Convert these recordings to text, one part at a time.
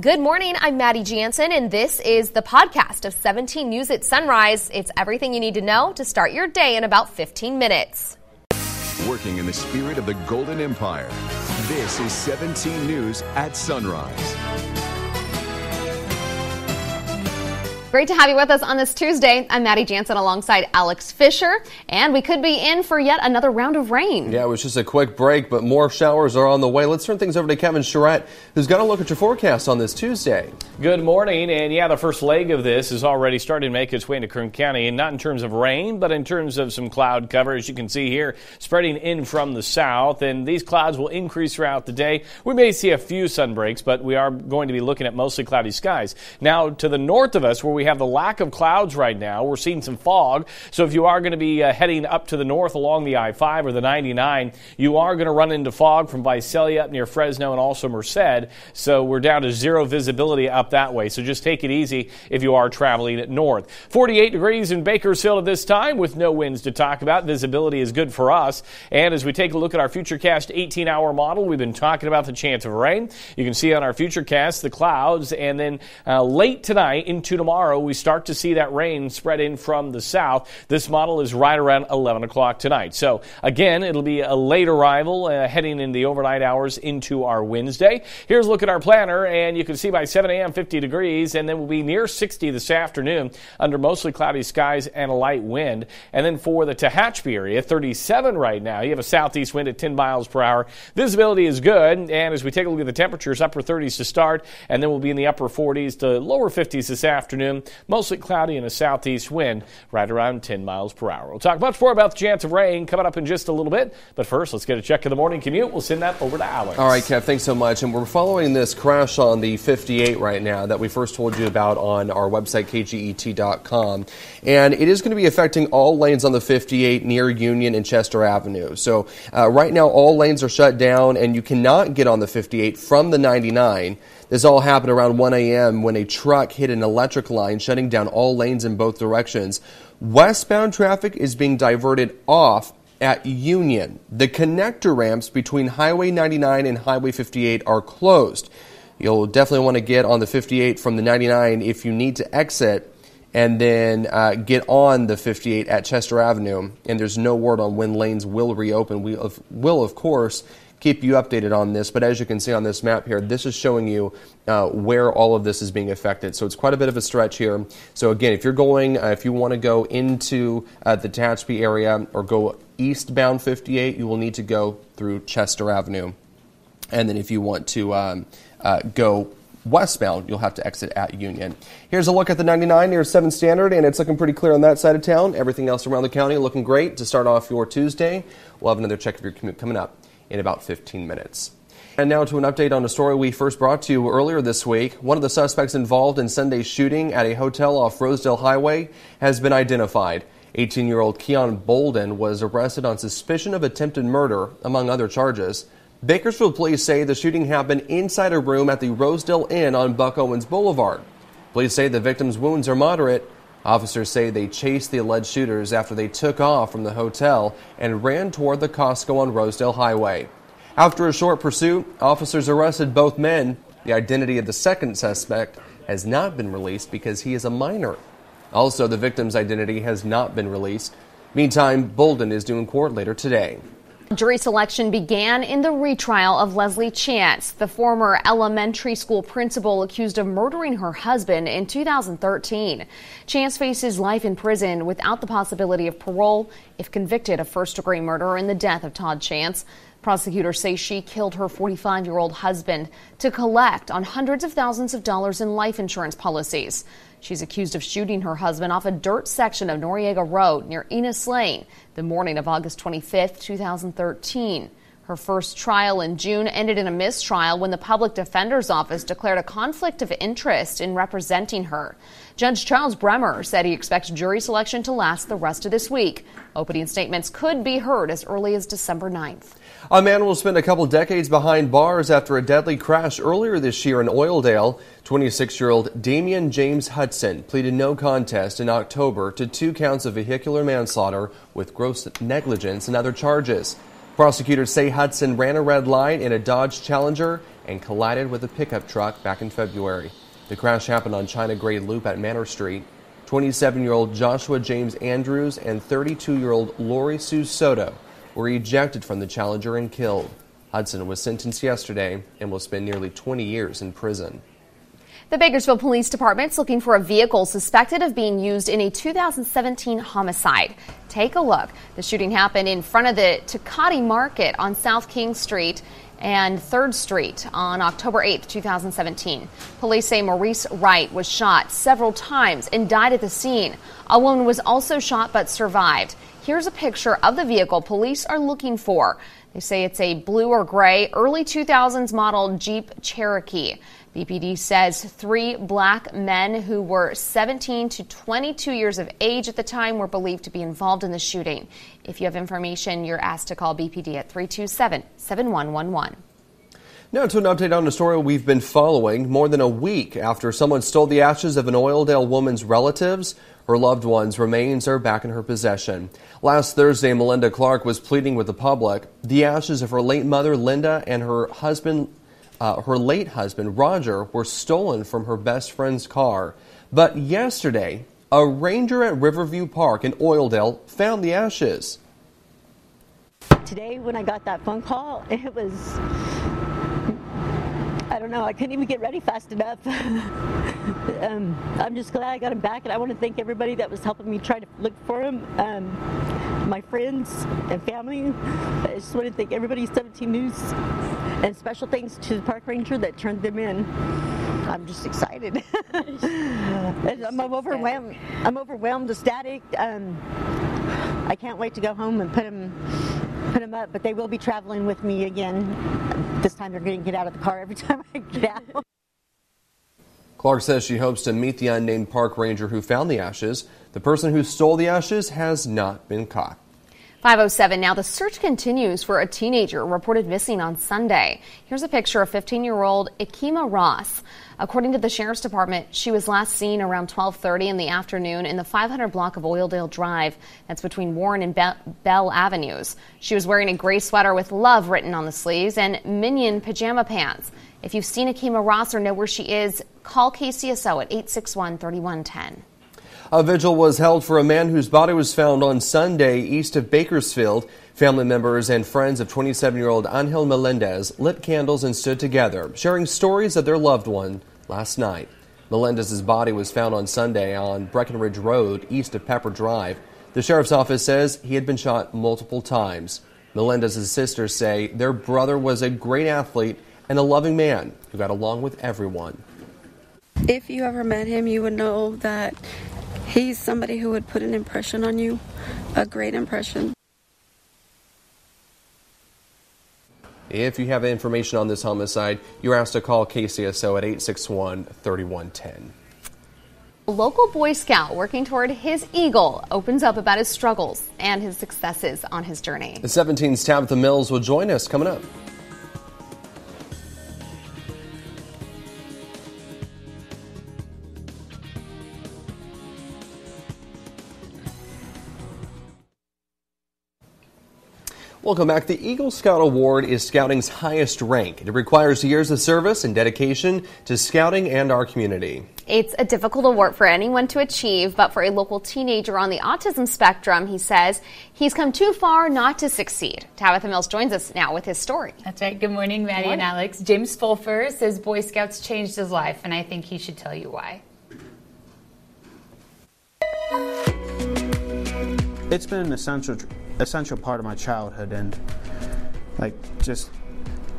Good morning. I'm Maddie Jansen, and this is the podcast of 17 News at Sunrise. It's everything you need to know to start your day in about 15 minutes. Working in the spirit of the Golden Empire, this is 17 News at Sunrise. Great to have you with us on this Tuesday. I'm Maddie Jansen alongside Alex Fisher, and we could be in for yet another round of rain. Yeah, it was just a quick break, but more showers are on the way. Let's turn things over to Kevin Charette, who's got a look at your forecast on this Tuesday. Good morning, and yeah, the first leg of this is already starting to make its way into Kern County, and not in terms of rain, but in terms of some cloud cover, as you can see here, spreading in from the south, and these clouds will increase throughout the day. We may see a few sun breaks, but we are going to be looking at mostly cloudy skies. Now, to the north of us, where we have the lack of clouds right now, we're seeing some fog. So if you are going to be uh, heading up to the north along the I 5 or the 99, you are going to run into fog from Visalia up near Fresno and also Merced. So we're down to zero visibility up that way. So just take it easy if you are traveling north. 48 degrees in Bakersfield at this time with no winds to talk about. Visibility is good for us. And as we take a look at our Futurecast 18 hour model, we've been talking about the chance of rain. You can see on our Futurecast the clouds. And then uh, late tonight into tomorrow, we start start to see that rain spread in from the south. This model is right around 11 o'clock tonight. So again, it'll be a late arrival uh, heading in the overnight hours into our Wednesday. Here's a look at our planner, and you can see by 7 a.m. 50 degrees, and then we'll be near 60 this afternoon under mostly cloudy skies and a light wind. And then for the Tehachapi area, 37 right now. You have a southeast wind at 10 miles per hour. Visibility is good, and as we take a look at the temperatures, upper 30s to start, and then we'll be in the upper 40s to lower 50s this afternoon. Most mostly cloudy and a southeast wind right around 10 miles per hour. We'll talk much more about the chance of rain coming up in just a little bit. But first, let's get a check of the morning commute. We'll send that over to Alex. All right, Kev, thanks so much. And we're following this crash on the 58 right now that we first told you about on our website, kget.com. And it is going to be affecting all lanes on the 58 near Union and Chester Avenue. So uh, right now, all lanes are shut down, and you cannot get on the 58 from the 99. This all happened around 1 a.m. when a truck hit an electric line, shutting down all lanes in both directions. Westbound traffic is being diverted off at Union. The connector ramps between Highway 99 and Highway 58 are closed. You'll definitely want to get on the 58 from the 99 if you need to exit and then uh, get on the 58 at Chester Avenue. And there's no word on when lanes will reopen. We will, of course, keep you updated on this. But as you can see on this map here, this is showing you uh, where all of this is being affected. So it's quite a bit of a stretch here. So again, if you're going, uh, if you want to go into uh, the Tehachapi area or go eastbound 58, you will need to go through Chester Avenue. And then if you want to um, uh, go westbound, you'll have to exit at Union. Here's a look at the 99 near 7 Standard, and it's looking pretty clear on that side of town. Everything else around the county looking great to start off your Tuesday. We'll have another check of your commute coming up in about 15 minutes. And now to an update on a story we first brought to you earlier this week. One of the suspects involved in Sunday's shooting at a hotel off Rosedale Highway has been identified. 18 year old Keon Bolden was arrested on suspicion of attempted murder, among other charges. Bakersfield police say the shooting happened inside a room at the Rosedale Inn on Buck Owens Boulevard. Police say the victim's wounds are moderate. Officers say they chased the alleged shooters after they took off from the hotel and ran toward the Costco on Rosedale Highway. After a short pursuit, officers arrested both men. The identity of the second suspect has not been released because he is a minor. Also, the victim's identity has not been released. Meantime, Bolden is due in court later today. Jury selection began in the retrial of Leslie Chance, the former elementary school principal accused of murdering her husband in 2013. Chance faces life in prison without the possibility of parole if convicted of first degree murder in the death of Todd Chance. Prosecutors say she killed her 45 year old husband to collect on hundreds of thousands of dollars in life insurance policies. She's accused of shooting her husband off a dirt section of Noriega Road near Enos Lane the morning of August 25, 2013. Her first trial in June ended in a mistrial when the public defender's office declared a conflict of interest in representing her. Judge Charles Brehmer said he expects jury selection to last the rest of this week. Opening statements could be heard as early as December 9th. A man will spend a couple decades behind bars after a deadly crash earlier this year in Oildale. 26 year old Damian James Hudson pleaded no contest in October to two counts of vehicular manslaughter with gross negligence and other charges. Prosecutors say Hudson ran a red light in a Dodge Challenger and collided with a pickup truck back in February. The crash happened on China Grade Loop at Manor Street. 27 year old Joshua James Andrews and 32 year old Lori Sue Soto were ejected from the Challenger and killed. Hudson was sentenced yesterday and will spend nearly 20 years in prison. The Bakersfield Police Department's looking for a vehicle suspected of being used in a 2017 homicide. Take a look. The shooting happened in front of the Tecate Market on South King Street and 3rd Street on October 8, 2017. Police say Maurice Wright was shot several times and died at the scene. A woman was also shot but survived. Here's a picture of the vehicle police are looking for. They say it's a blue or gray early 2000s model Jeep Cherokee. BPD says three black men who were 17 to 22 years of age at the time were believed to be involved in the shooting. If you have information, you're asked to call BPD at 327 7111. Now to an update on a story we've been following. More than a week after someone stole the ashes of an Oildale woman's relatives, her loved one's remains are back in her possession. Last Thursday, Melinda Clark was pleading with the public. The ashes of her late mother, Linda, and her husband, uh, her late husband, Roger, were stolen from her best friend's car. But yesterday, a ranger at Riverview Park in Oildale found the ashes. Today, when I got that phone call, it was. I know, I couldn't even get ready fast enough. um, I'm just glad I got him back, and I want to thank everybody that was helping me try to look for him. Um, my friends and family. I just want to thank everybody, 17 News, and special thanks to the park ranger that turned them in. I'm just excited. I'm, overwhelmed. I'm overwhelmed, ecstatic. Um, I can't wait to go home and put them put them up. But they will be traveling with me again. This time they're going to get out of the car every time I get out. Clark says she hopes to meet the unnamed park ranger who found the ashes. The person who stole the ashes has not been caught. 507 now the search continues for a teenager reported missing on Sunday. Here's a picture of 15-year-old Ikema Ross. According to the sheriff's department, she was last seen around 12:30 in the afternoon in the 500 block of Oildale Drive. That's between Warren and Be- Bell Avenues. She was wearing a gray sweater with love written on the sleeves and minion pajama pants. If you've seen Akima Ross or know where she is, call KCSO at 861-3110. A vigil was held for a man whose body was found on Sunday east of Bakersfield. Family members and friends of 27 year old Angel Melendez lit candles and stood together, sharing stories of their loved one last night. Melendez's body was found on Sunday on Breckenridge Road east of Pepper Drive. The sheriff's office says he had been shot multiple times. Melendez's sisters say their brother was a great athlete and a loving man who got along with everyone. If you ever met him, you would know that he's somebody who would put an impression on you, a great impression. If you have information on this homicide, you're asked to call KCSO at 861 3110. A local Boy Scout working toward his Eagle opens up about his struggles and his successes on his journey. The 17's Tabitha Mills will join us coming up. Welcome back. The Eagle Scout Award is Scouting's highest rank. It requires years of service and dedication to Scouting and our community. It's a difficult award for anyone to achieve, but for a local teenager on the autism spectrum, he says he's come too far not to succeed. Tabitha Mills joins us now with his story. That's right. Good morning, Maddie and Alex. James Fulfer says Boy Scouts changed his life, and I think he should tell you why. It's been an essential essential part of my childhood and like just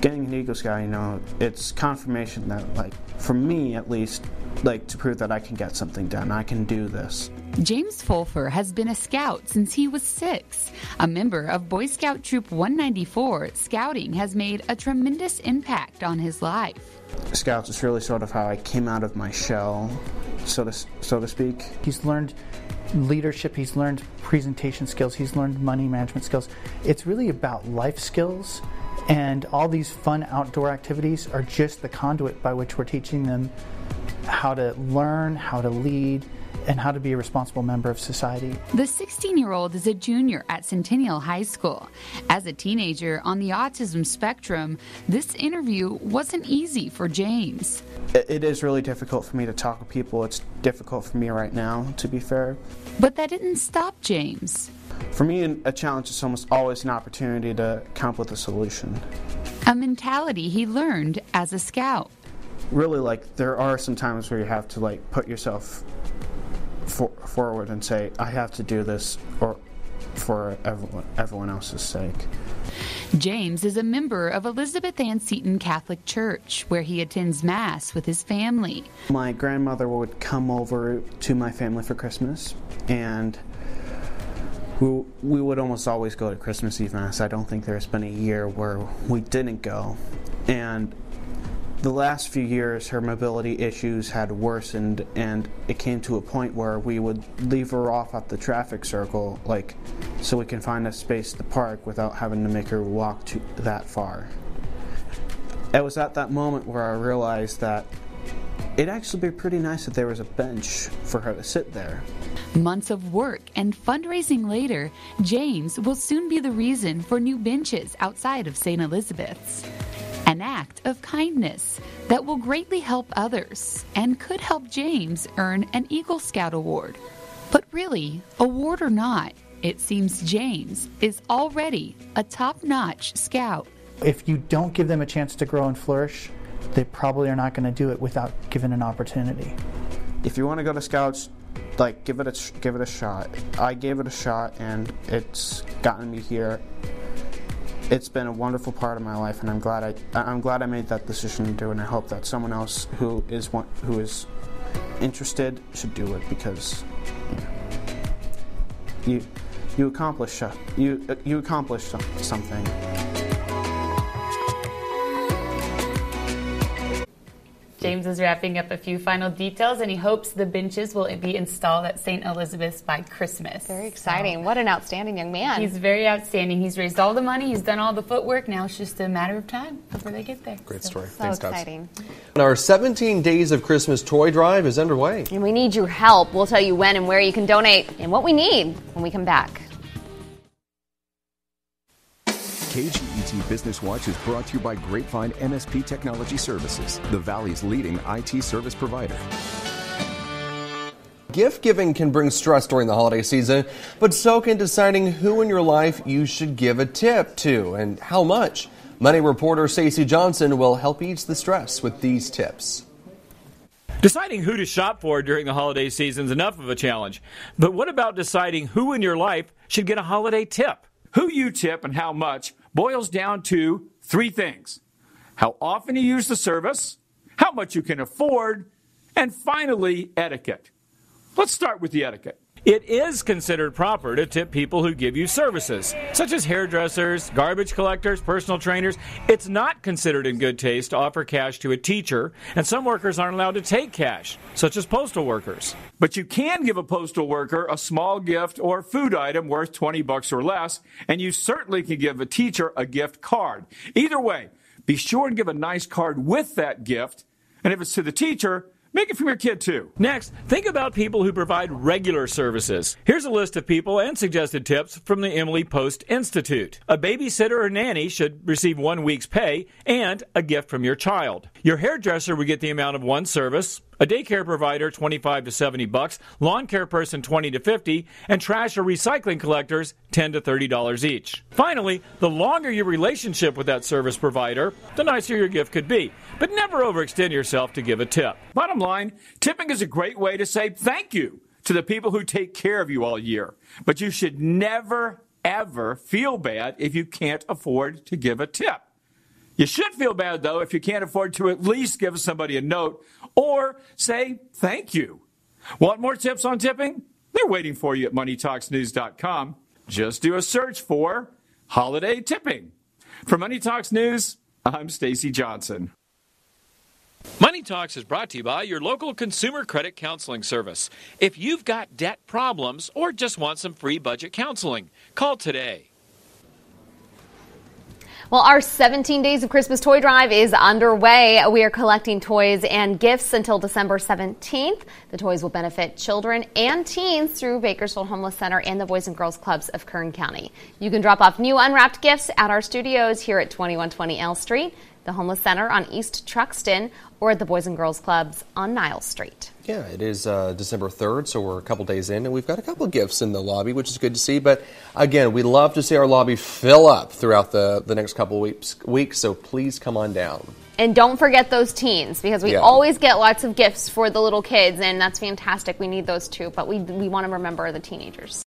getting an Eagle Scout, you know, it's confirmation that like for me at least, like to prove that I can get something done. I can do this. James Fulfer has been a scout since he was six. A member of Boy Scout Troop 194, scouting has made a tremendous impact on his life. Scouts is really sort of how I came out of my shell, so to so to speak. He's learned leadership, he's learned presentation skills, he's learned money management skills. It's really about life skills, and all these fun outdoor activities are just the conduit by which we're teaching them how to learn, how to lead, and how to be a responsible member of society. The 16 year old is a junior at Centennial High School. As a teenager on the autism spectrum, this interview wasn't easy for James. It is really difficult for me to talk with people. It's difficult for me right now, to be fair. But that didn't stop James. For me, a challenge is almost always an opportunity to come up with a solution. A mentality he learned as a scout. Really, like, there are some times where you have to, like, put yourself for, forward and say, I have to do this or for everyone, everyone else's sake. James is a member of Elizabeth Ann Seton Catholic Church, where he attends Mass with his family. My grandmother would come over to my family for Christmas, and we, we would almost always go to Christmas Eve Mass. I don't think there's been a year where we didn't go. And the last few years, her mobility issues had worsened, and it came to a point where we would leave her off at the traffic circle, like, so we can find a space to park without having to make her walk to that far. It was at that moment where I realized that it'd actually be pretty nice if there was a bench for her to sit there. Months of work and fundraising later, James will soon be the reason for new benches outside of St. Elizabeth's an act of kindness that will greatly help others and could help James earn an Eagle Scout Award. But really, award or not, it seems James is already a top notch scout. If you don't give them a chance to grow and flourish, they probably are not going to do it without given an opportunity. If you want to go to scouts, like give it a give it a shot. I gave it a shot and it's gotten me here it's been a wonderful part of my life, and I'm glad I I'm glad I made that decision to do it. And I hope that someone else who is one, who is interested should do it because you you, you accomplish uh, you uh, you accomplish something. James is wrapping up a few final details and he hopes the benches will be installed at St. Elizabeth's by Christmas. Very exciting. So, what an outstanding young man. He's very outstanding. He's raised all the money, he's done all the footwork. Now it's just a matter of time before they get there. Great story. So Thanks, exciting. And our 17 Days of Christmas toy drive is underway. And we need your help. We'll tell you when and where you can donate and what we need when we come back. KGET Business Watch is brought to you by Grapevine MSP Technology Services, the Valley's leading IT service provider. Gift giving can bring stress during the holiday season, but so can deciding who in your life you should give a tip to and how much. Money reporter Stacy Johnson will help ease the stress with these tips. Deciding who to shop for during the holiday season is enough of a challenge. But what about deciding who in your life should get a holiday tip? Who you tip and how much boils down to three things how often you use the service, how much you can afford, and finally, etiquette. Let's start with the etiquette. It is considered proper to tip people who give you services, such as hairdressers, garbage collectors, personal trainers. It's not considered in good taste to offer cash to a teacher, and some workers aren't allowed to take cash, such as postal workers. But you can give a postal worker a small gift or food item worth 20 bucks or less, and you certainly can give a teacher a gift card. Either way, be sure and give a nice card with that gift, and if it's to the teacher, Make it from your kid too. Next, think about people who provide regular services. Here's a list of people and suggested tips from the Emily Post Institute. A babysitter or nanny should receive one week's pay and a gift from your child. Your hairdresser would get the amount of one service, a daycare provider 25 to 70 bucks, lawn care person 20 to 50, and trash or recycling collectors 10 to 30 dollars each. Finally, the longer your relationship with that service provider, the nicer your gift could be. But never overextend yourself to give a tip. Bottom line, tipping is a great way to say thank you to the people who take care of you all year. But you should never ever feel bad if you can't afford to give a tip. You should feel bad, though, if you can't afford to at least give somebody a note or say thank you. Want more tips on tipping? They're waiting for you at MoneyTalksNews.com. Just do a search for holiday tipping. For Money Talks News, I'm Stacy Johnson. Money Talks is brought to you by your local consumer credit counseling service. If you've got debt problems or just want some free budget counseling, call today. Well, our 17 Days of Christmas Toy Drive is underway. We are collecting toys and gifts until December 17th. The toys will benefit children and teens through Bakersfield Homeless Center and the Boys and Girls Clubs of Kern County. You can drop off new unwrapped gifts at our studios here at 2120 L Street, the Homeless Center on East Truxtun, or at the Boys and Girls Clubs on Niles Street. Yeah, it is uh, December 3rd, so we're a couple days in, and we've got a couple gifts in the lobby, which is good to see. But again, we'd love to see our lobby fill up throughout the, the next couple weeks, weeks, so please come on down. And don't forget those teens because we Yeah. always get lots of gifts for the little kids, and that's fantastic. We need those too, but we, we want to remember the teenagers.